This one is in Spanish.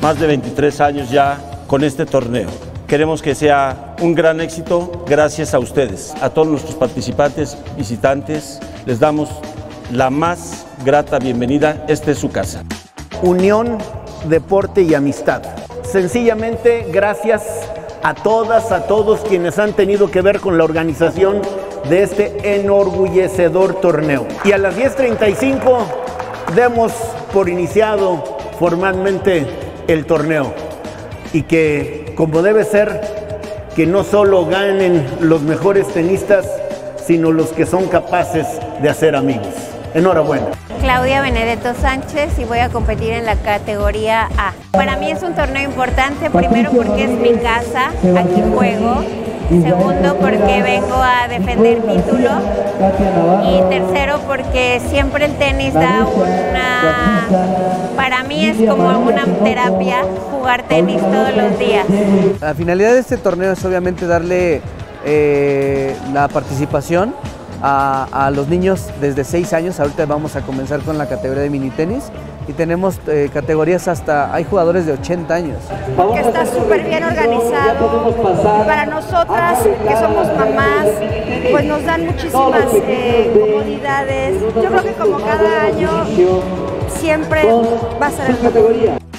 más de 23 años ya con este torneo. Queremos que sea un gran éxito gracias a ustedes, a todos nuestros participantes, visitantes. Les damos la más grata bienvenida. Esta es su casa. Unión, deporte y amistad. Sencillamente, gracias a todas, a todos quienes han tenido que ver con la organización de este enorgullecedor torneo. Y a las 10.35 demos por iniciado formalmente el torneo y que como debe ser, que no solo ganen los mejores tenistas, sino los que son capaces de hacer amigos. Enhorabuena. Claudia Benedetto Sánchez y voy a competir en la categoría A. Para mí es un torneo importante, primero porque es mi casa, aquí juego, segundo porque vengo a defender título y tercero porque siempre el tenis da una, para mí es como una terapia jugar tenis todos los días. La finalidad de este torneo es obviamente darle eh, la participación a, los niños desde 6 años. Ahorita vamos a comenzar con la categoría de mini tenis y tenemos eh, categorías hasta, hay jugadores de 80 años. Que está súper bien organizado. Para nosotras, que somos mamás, pues nos dan muchísimas eh, comodidades. Yo creo que como cada año siempre va a ser el categoría.